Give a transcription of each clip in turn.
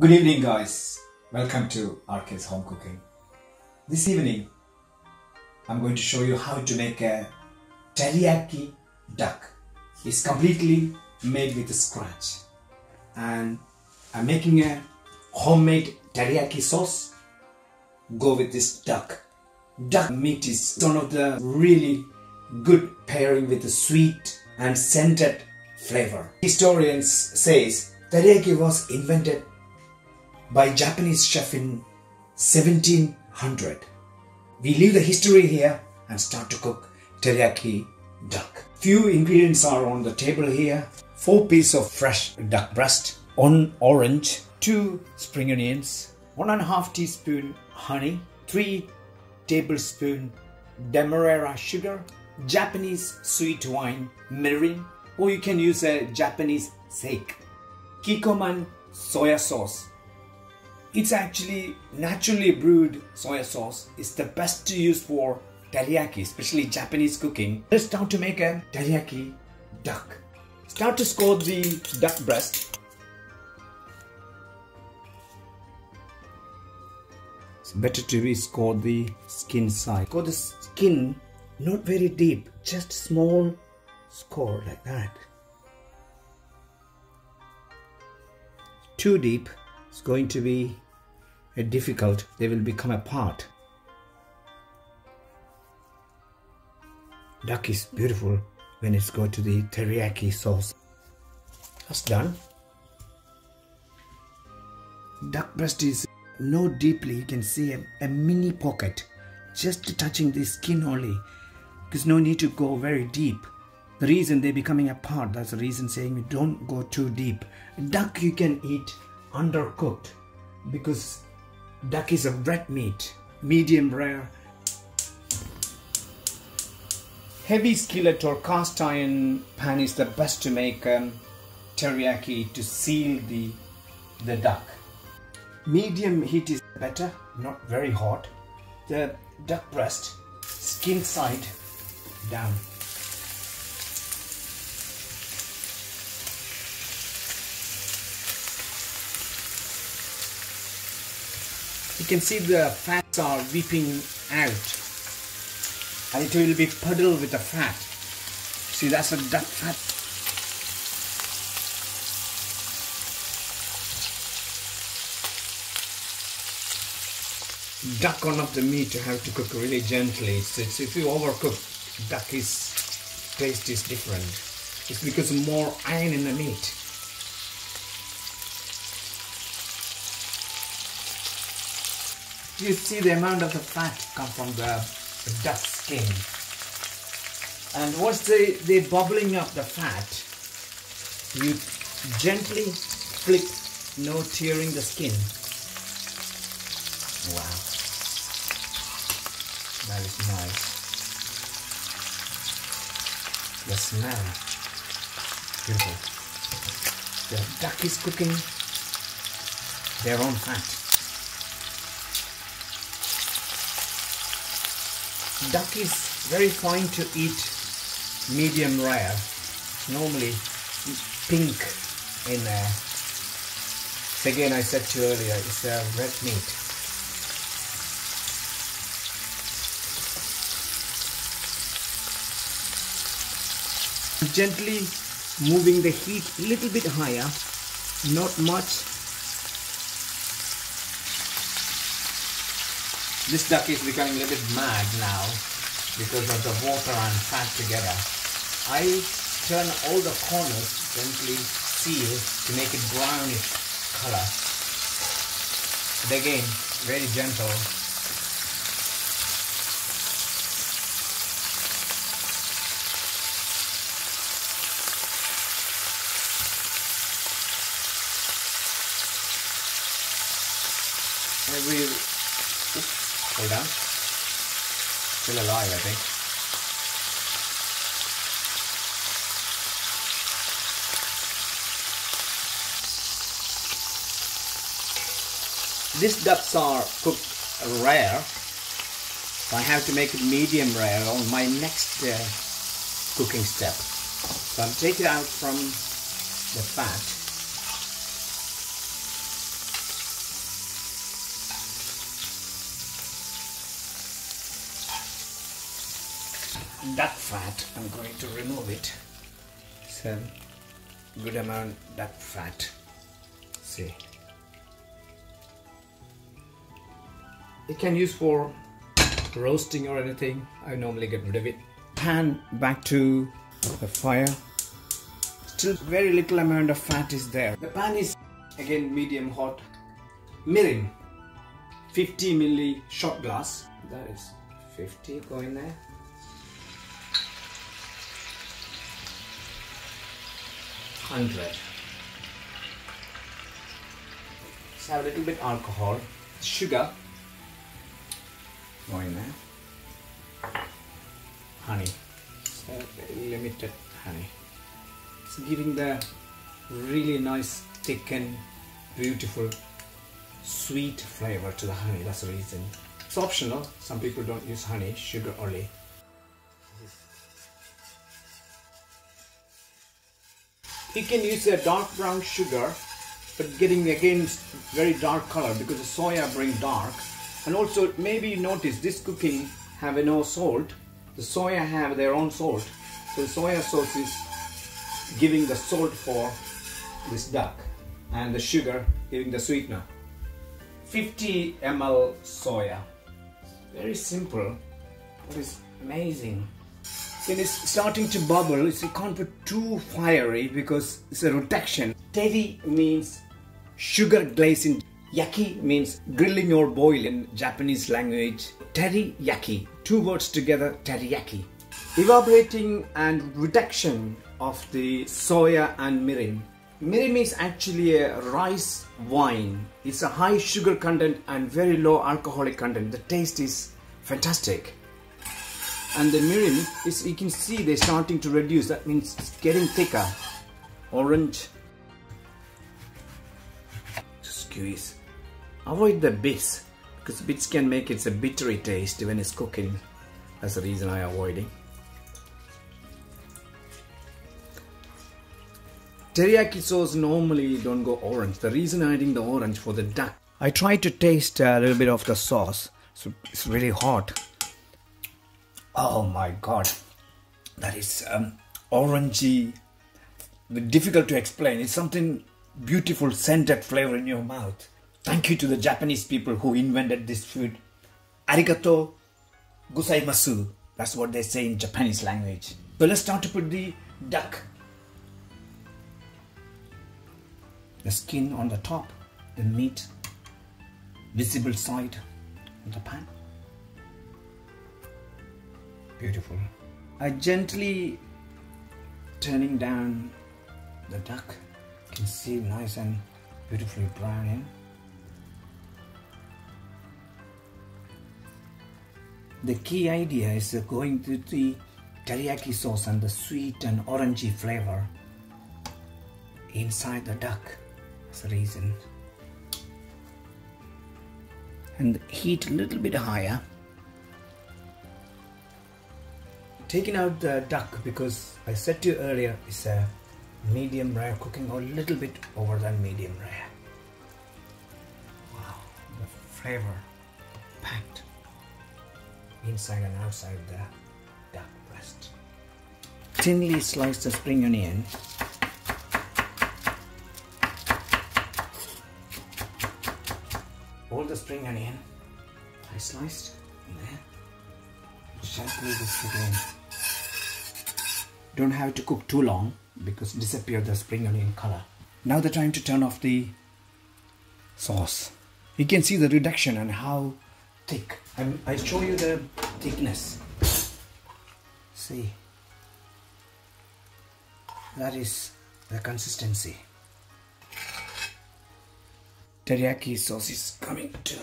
Good evening, guys. Welcome to RK's Home Cooking. This evening, I'm going to show you how to make a teriyaki duck. It's completely made with scratch, and I'm making a homemade teriyaki sauce. Go with this duck. Duck meat is one of the really good pairing with the sweet and scented flavor. Historians says teriyaki was invented by Japanese chef in 1700. We leave the history here and start to cook teriyaki duck. Few ingredients are on the table here. 4 pieces of fresh duck breast, 1 orange, 2 spring onions, 1 and a half teaspoon honey, 3 tablespoon demerara sugar, Japanese sweet wine mirin, or you can use a Japanese sake. Kikkoman soya sauce, it's actually naturally brewed soya sauce is the best to use for teriyaki, especially Japanese cooking. Let's start to make a teriyaki duck. Start to score the duck breast. It's better to be score the skin side. Score the skin not very deep, just small score like that. Too deep it's going to be a difficult they will become apart duck is beautiful when it's go to the teriyaki sauce. That's done. Duck breast is no deeply you can see a, a mini pocket just touching the skin only. Because no need to go very deep. The reason they're becoming apart that's the reason saying you don't go too deep. Duck you can eat undercooked because duck is a red meat, medium rare. Heavy skillet or cast iron pan is the best to make um, teriyaki to seal the, the duck. Medium heat is better, not very hot. The duck breast, skin side down. You can see the fats are weeping out. And it will be puddled with the fat. See that's a duck fat. Duck on of the meat you have to cook really gently. It's, if you overcook duck is taste is different. It's because more iron in the meat you see the amount of the fat come from the, duck skin. And once they, they're bubbling up the fat, you gently flip, no tearing the skin. Wow. That is nice. The smell. Beautiful. The duck is cooking their own fat. Duck is very fine to eat medium rare. Normally pink in there. Again I said to you earlier it's a red meat. Gently moving the heat a little bit higher. Not much This duck is becoming a little bit mad now because of the water and fat together. I turn all the corners gently seal to make it brownish color. But again, very gentle. Maybe On. Still alive, I think. These ducks are cooked rare. I have to make it medium rare on my next uh, cooking step. So I'm taking it out from the fat duck fat. I'm going to remove it. Some good amount duck fat. See. You can use for roasting or anything. I normally get rid of it. Pan back to the fire. Still very little amount of fat is there. The pan is again medium hot. Mirin, 50 milli shot glass. That is 50 going there. Hundred. Let's have a little bit alcohol, sugar. Going there. Honey. So very limited honey. It's giving the really nice, thick and beautiful sweet flavor to the honey. That's the reason. It's optional. Some people don't use honey, sugar only. You can use a dark brown sugar, but getting again very dark color because the soya bring dark. And also maybe you notice this cooking have no salt. The soya have their own salt. So the soya sauce is giving the salt for this duck and the sugar giving the sweetener. 50 ml soya. Very simple, it's amazing. When it's starting to bubble, you can't put too fiery because it's a reduction. Teri means sugar glazing. Yaki means grilling or boiling in Japanese language. Teriyaki, two words together, teriyaki. Evaporating and reduction of the soya and mirin. Mirin is actually a rice wine. It's a high sugar content and very low alcoholic content. The taste is fantastic. And the mirin is, you can see they're starting to reduce. That means it's getting thicker. Orange. just Squeeze. Avoid the bits because bits can make it a bittery taste when it's cooking. That's the reason I avoid it. Teriyaki sauce normally don't go orange. The reason I'm adding the orange for the duck. I try to taste a little bit of the sauce. So it's really hot. Oh my god. That is um, orangey. Difficult to explain. It's something beautiful scented flavor in your mouth. Thank you to the Japanese people who invented this food. Arigato gozaimasu. That's what they say in Japanese language. So let's start to put the duck the skin on the top, the meat visible side of the pan. Beautiful. I gently turning down the duck. You can see nice and beautifully brown. The key idea is going to the teriyaki sauce and the sweet and orangey flavor inside the duck. That's the reason. And heat a little bit higher. Taking out the duck because I said to you earlier it's a medium rare cooking or a little bit over than medium rare. Wow, the flavor packed inside and outside the duck breast. Thinly slice the spring onion all the spring onion I sliced in there. Gently this again. Don't have to cook too long because disappear the spring onion color. Now the time to turn off the sauce. You can see the reduction and how thick. I'm, I show you the thickness. See, that is the consistency teriyaki sauce is coming to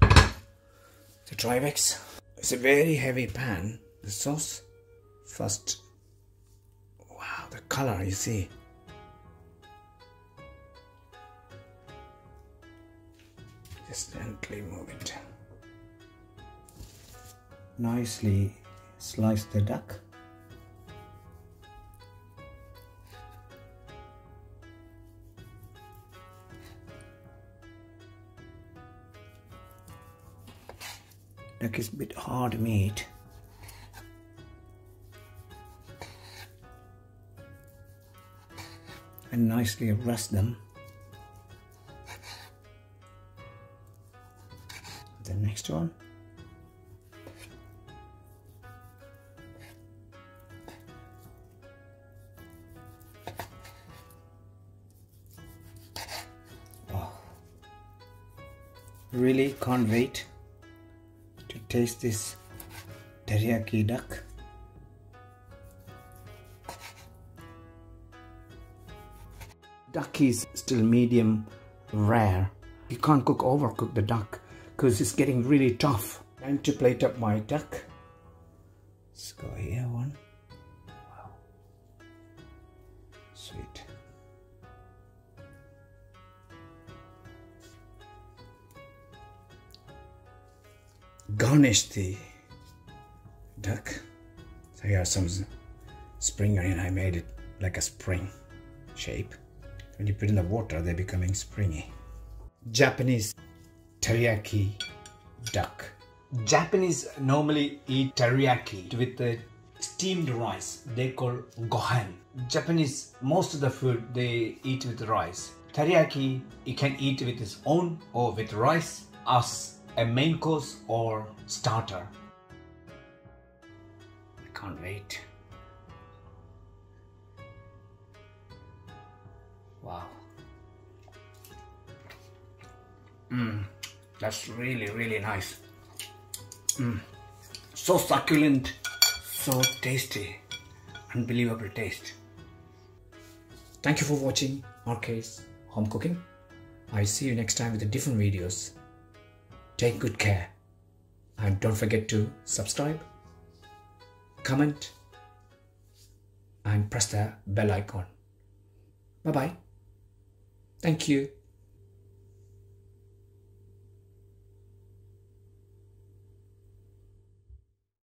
the Trivex. It's a very heavy pan. The sauce first. Color you see. Just gently move it. Nicely slice the duck. Duck is a bit hard meat. And nicely rest them. The next one. Oh. Really can't wait to taste this teriyaki duck. Duck is still medium rare. You can't cook overcook the duck because it's getting really tough. Time to plate up my duck. Let's go here one. Wow. Sweet. Garnish the duck. So here are some spring onion. I made it like a spring shape. When you put in the water, they're becoming springy. Japanese teriyaki duck. Japanese normally eat teriyaki with the steamed rice. They call gohan. Japanese, most of the food they eat with rice. Teriyaki, you can eat with its own or with rice as a main course or starter. I can't wait. Wow. Mmm, that's really, really nice. Mmm, so succulent, so tasty, unbelievable taste. Thank you for watching RK's Home Cooking. I'll see you next time with the different videos. Take good care and don't forget to subscribe, comment and press the bell icon. Bye bye. Thank you.